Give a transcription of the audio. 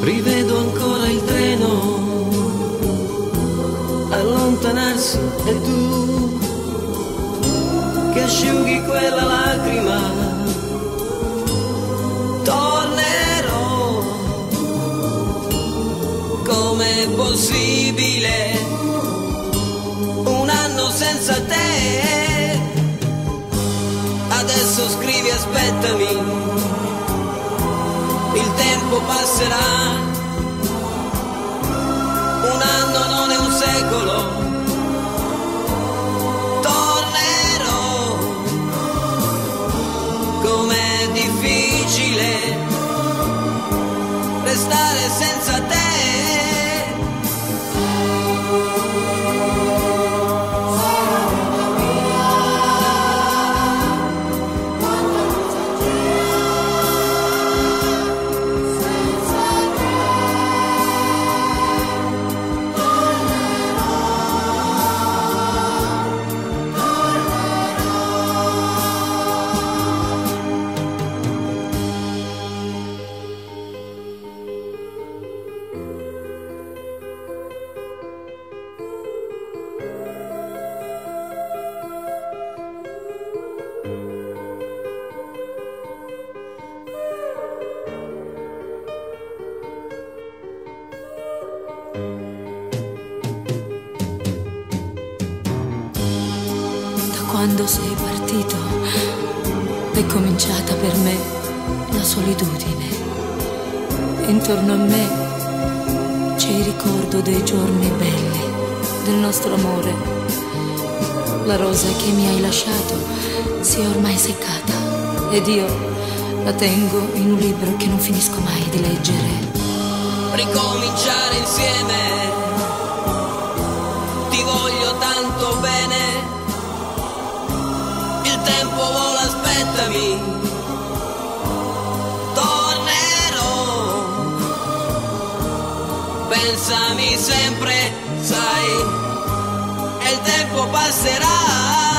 Rivedo ancora il treno allontanarsi e tu che asciughi quella lacrima. Tornerò. Com'è possibile un anno senza te? Adesso scrivi aspettami il tempo passerà, Quando sei partito è cominciata per me la solitudine. Intorno a me c'è il ricordo dei giorni belli, del nostro amore. La rosa che mi hai lasciato si è ormai seccata ed io la tengo in un libro che non finisco mai di leggere. Ricominciare insieme, ti voglio tanto bene tempo vola, aspettami. Tornerò. Pensami sempre, sai, e il tempo passerà.